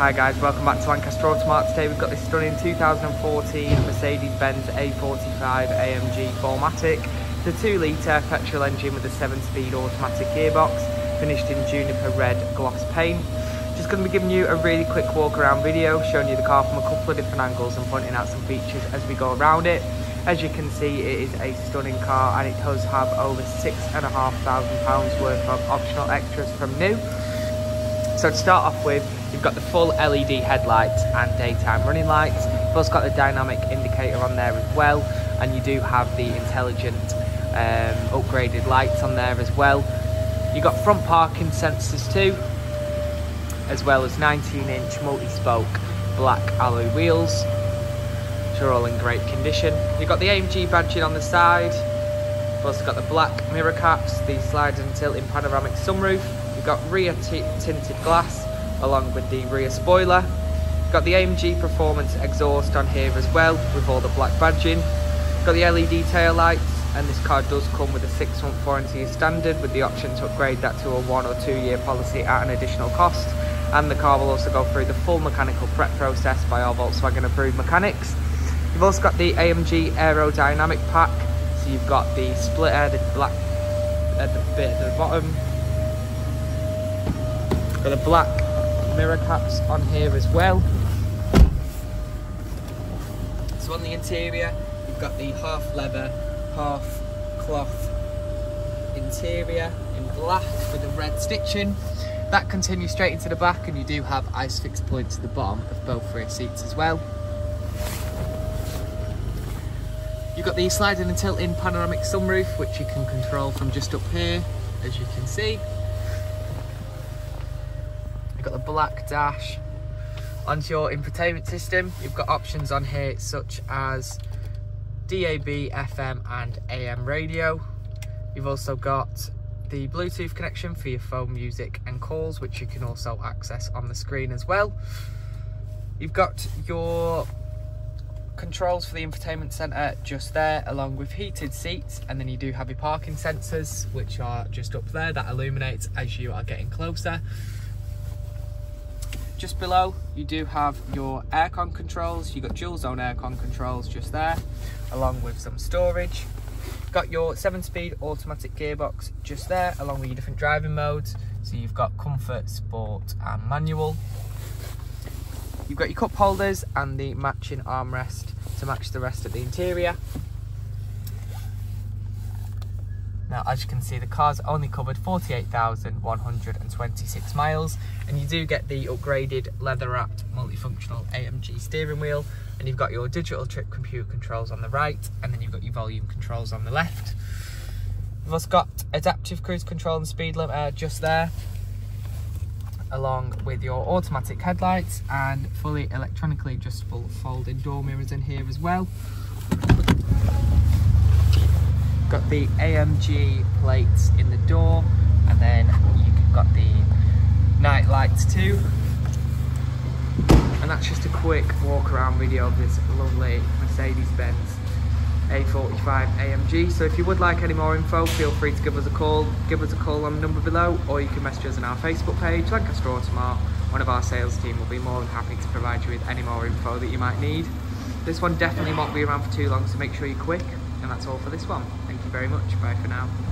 Hi guys, welcome back to Lancaster Automart. Today we've got this stunning 2014 Mercedes-Benz A45 AMG 4MATIC. The 2 litre petrol engine with a 7-speed automatic gearbox, finished in Jupiter red gloss paint. Just going to be giving you a really quick walk around video, showing you the car from a couple of different angles and pointing out some features as we go around it. As you can see, it is a stunning car and it does have over £6,500 worth of optional extras from new. So to start off with, you've got the full LED headlights and daytime running lights. You've also got the dynamic indicator on there as well, and you do have the intelligent um, upgraded lights on there as well. You've got front parking sensors too, as well as 19-inch multi-spoke black alloy wheels, which are all in great condition. You've got the AMG badging on the side. You've also got the black mirror caps, the sliding and tilting panoramic sunroof, You've got rear tinted glass along with the rear spoiler. You've got the AMG Performance exhaust on here as well with all the black badging. You've got the LED tail lights and this car does come with a six month warranty standard with the option to upgrade that to a one or two year policy at an additional cost. And the car will also go through the full mechanical prep process by our Volkswagen approved mechanics. You've also got the AMG aerodynamic pack. So you've got the splitter, the black at the bit at the bottom, Got the black mirror caps on here as well. So on the interior, you've got the half leather, half cloth interior in black with the red stitching. That continues straight into the back and you do have ISOFIX points at the bottom of both rear seats as well. You've got the sliding and tilting panoramic sunroof which you can control from just up here as you can see. You've got the black dash. Onto your infotainment system, you've got options on here such as DAB, FM and AM radio. You've also got the Bluetooth connection for your phone music and calls, which you can also access on the screen as well. You've got your controls for the infotainment centre just there, along with heated seats, and then you do have your parking sensors, which are just up there, that illuminates as you are getting closer. Just below, you do have your aircon controls. You've got dual zone aircon controls just there, along with some storage. Got your seven speed automatic gearbox just there, along with your different driving modes. So you've got comfort, sport and manual. You've got your cup holders and the matching armrest to match the rest of the interior. Now, as you can see, the car's only covered 48,126 miles, and you do get the upgraded leather-wrapped multifunctional AMG steering wheel, and you've got your digital trip computer controls on the right, and then you've got your volume controls on the left. You've also got adaptive cruise control and speed limiter uh, just there, along with your automatic headlights and fully electronically adjustable folding door mirrors in here as well got the AMG plates in the door and then you've got the night lights too. And that's just a quick walk around video of this lovely Mercedes-Benz A45 AMG so if you would like any more info feel free to give us a call give us a call on the number below or you can message us on our Facebook page Lancaster Automart one of our sales team will be more than happy to provide you with any more info that you might need. This one definitely won't be around for too long so make sure you're quick and that's all for this one. Thank you very much. Bye for now.